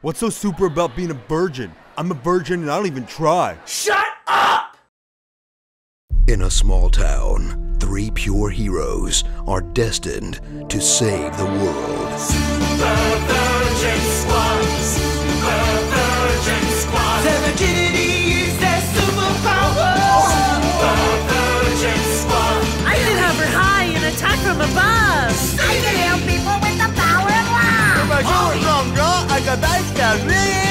What's so super about being a virgin? I'm a virgin and I don't even try. Shut up! In a small town, three pure heroes are destined to save the world. Super Virgin Squad! Super Virgin Squad! Their virginity is their superpower! Super Virgin Squad! I can hover high and attack from above. I can help people with the power of love. が大好きな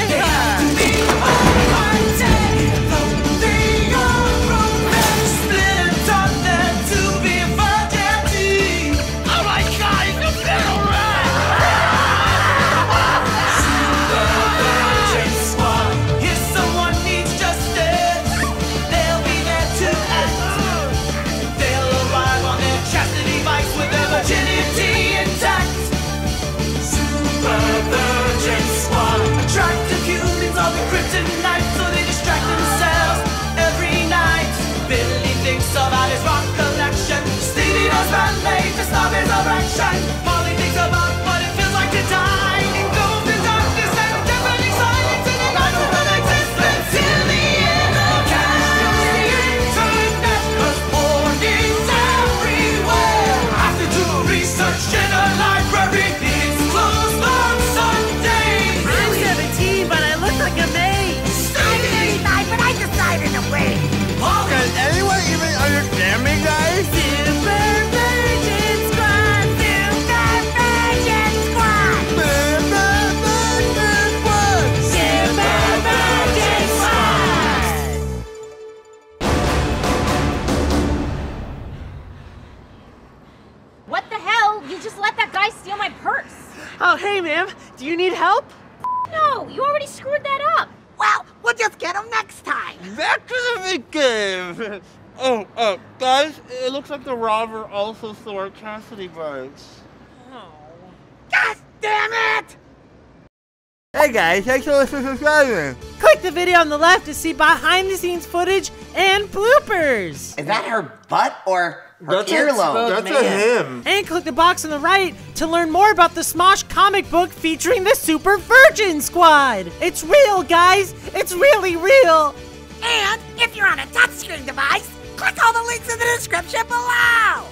You just let that guy steal my purse. Oh, hey, ma'am. Do you need help? No, you already screwed that up. Well, we'll just get him next time. Back to the big game. Oh, uh, guys, it looks like the robber also stole our chastity bikes. God damn it! Hey guys, thanks for listening to subscribing. Click the video on the left to see behind the scenes footage and bloopers. Is that her butt or her earlobe? That's a him. And click the box on the right to learn more about the Smosh comic book featuring the Super Virgin Squad. It's real, guys. It's really real. And if you're on a touchscreen device, click all the links in the description below.